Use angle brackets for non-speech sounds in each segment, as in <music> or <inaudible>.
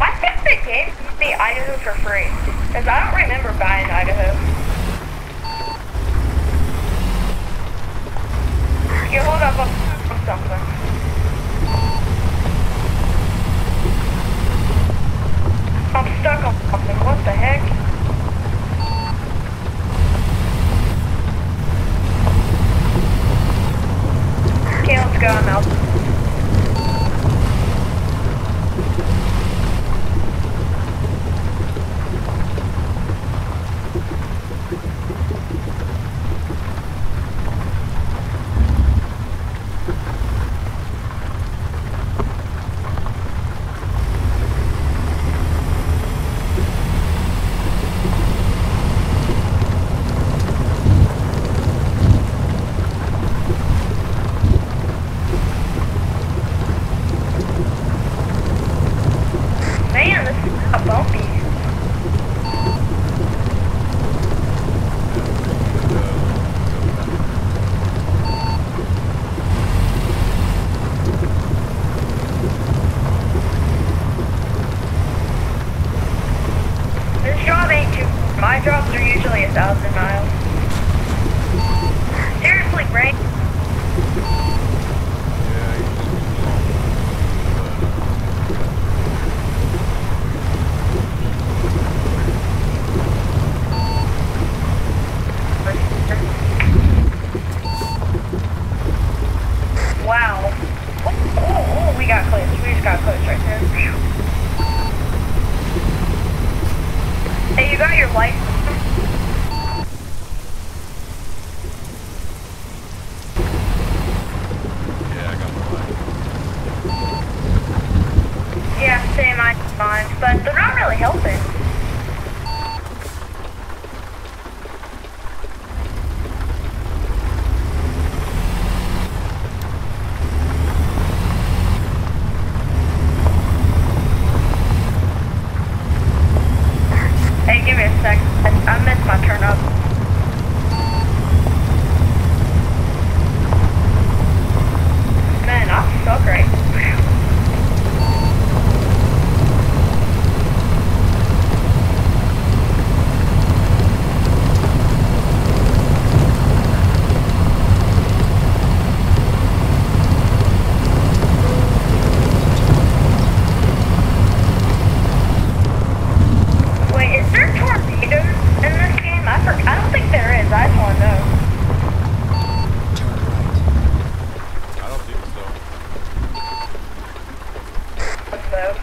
I think they gave me Idaho for free, because I don't remember buying Idaho. Okay, hold up, I'm something. I'm stuck on something, what the heck? Okay, let's go, Mel.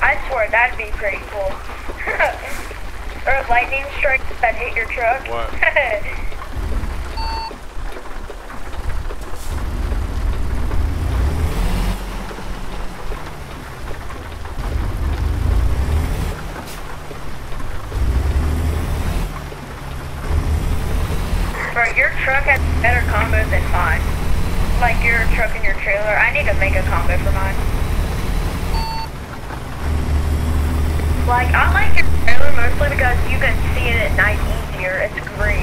I swear, that'd be pretty cool. <laughs> or lightning strikes that hit your truck. What? <laughs> Like, I like it mostly because you can see it at night easier. It's great.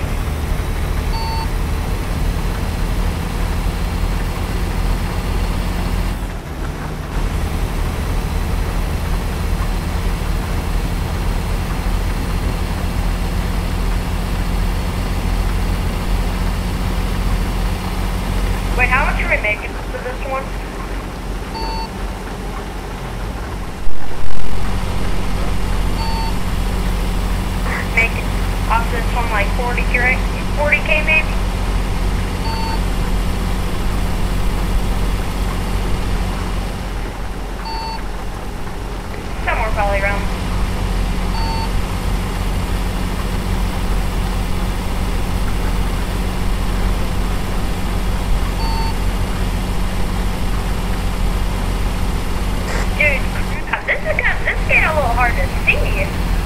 hard to see.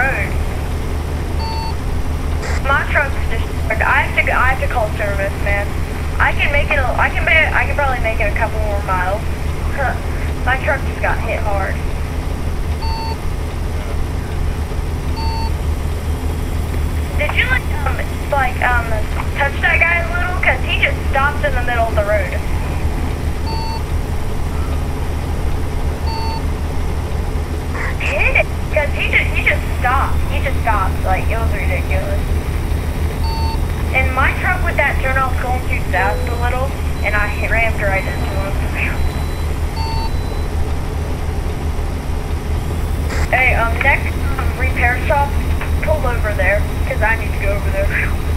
Road. My truck's destroyed. I have to I have to call service, man. I can make it. I can make. I can probably make it a couple more miles. My truck just got hit hard. Did you like um like um touch that guy a little? Cause he just stopped in the middle of the road. Hit it, cause he just he just stopped. He just stopped. Like it was ridiculous. And my truck with that turn off going too fast a little, and I rammed right into him. Hey, um, next um, repair shop, pull over there, because I need to go over there.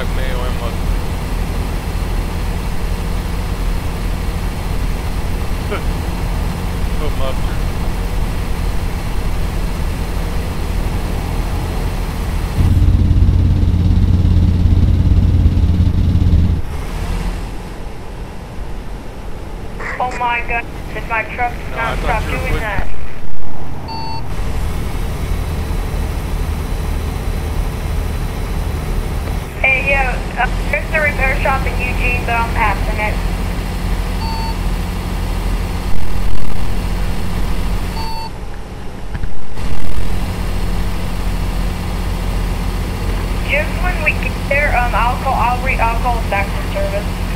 Hogman or Muslim. when we get there, um, I'll call. I'll re. I'll call the service.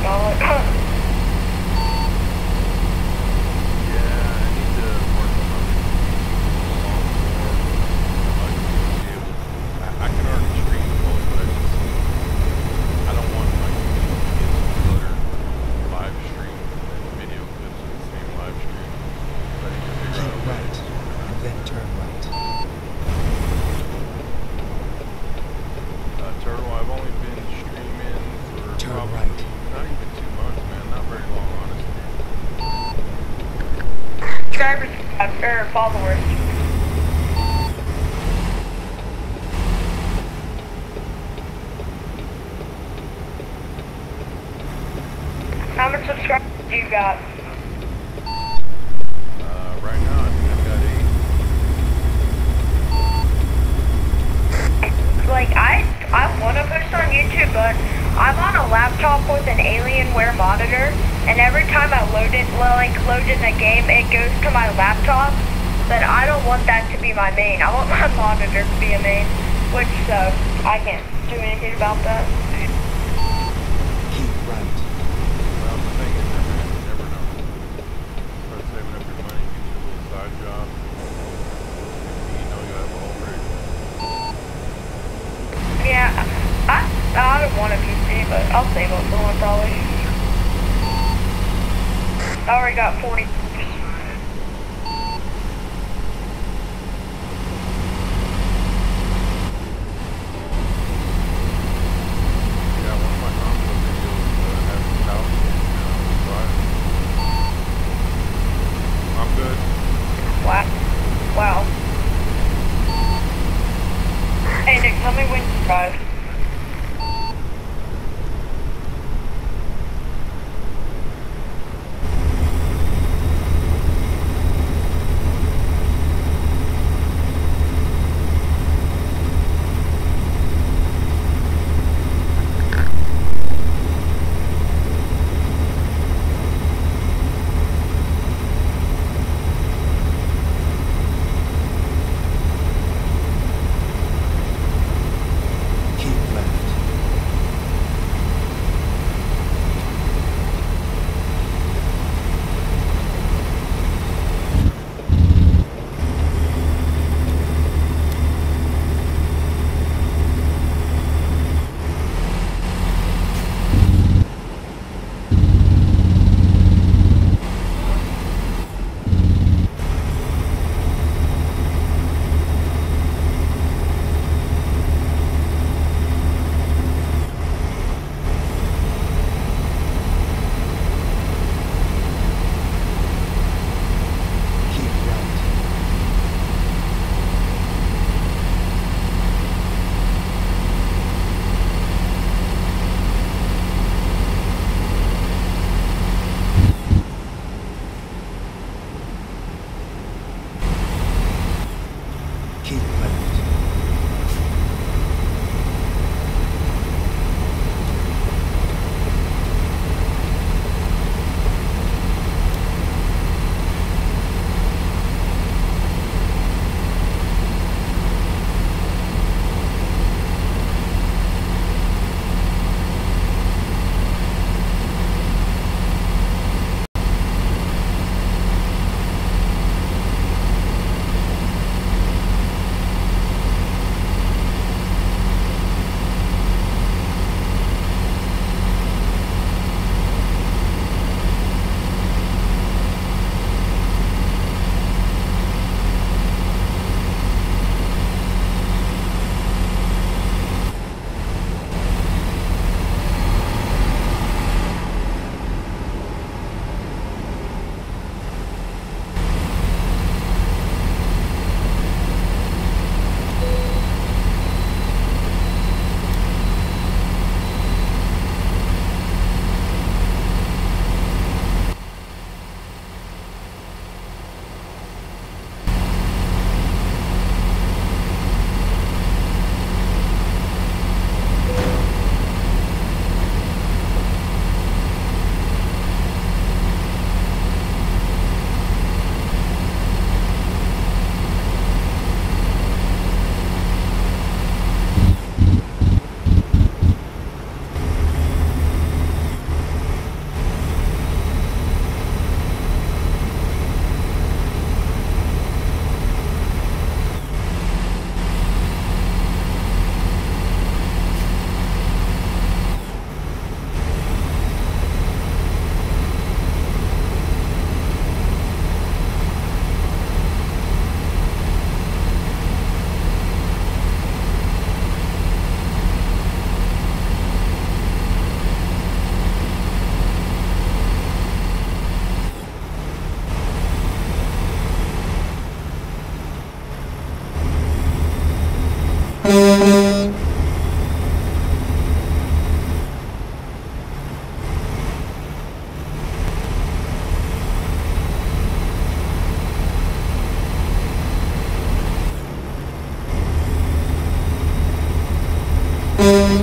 然后 subscribers do you got? Uh, right now, I've got eight. Like I, I want to post on YouTube, but I'm on a laptop with an Alienware monitor, and every time I load it, well, like load in a game, it goes to my laptop. But I don't want that to be my main. I want <laughs> my monitor to be a main, which so I can't do anything about that. Keep right. Well, the thing is, man, you never know. Start saving up your money, get you a little side job. You know you have a whole rig. Yeah, I, Want a PC, but I'll save up for one probably. I already got 40.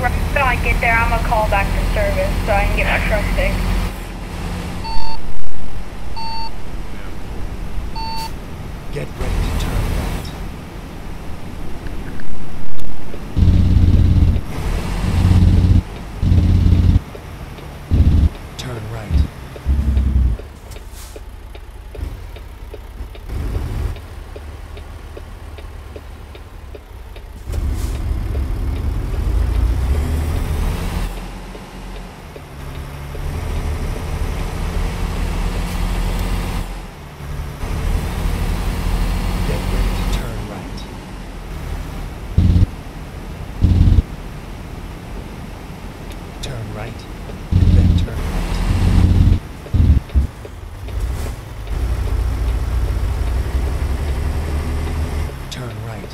right when I get there, I'm gonna call back to service so I can get my truck fixed. Get ready to turn right. Turn right. Get ready to turn right. Turn right, and then turn right. Turn right.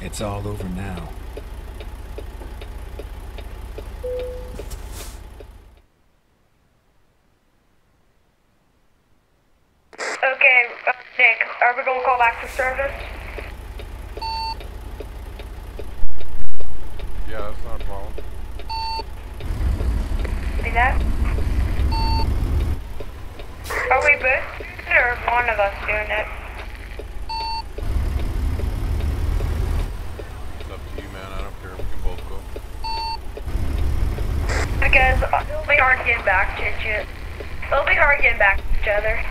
It's all over now. Okay, uh, Nick, are we gonna call back to service? Yeah, that's not a problem. See that? Are we both doing it or one of us doing it? It's up to you, man. I don't care. We can both go. Because uh, it'll be hard getting back to each It'll be hard getting back to each other.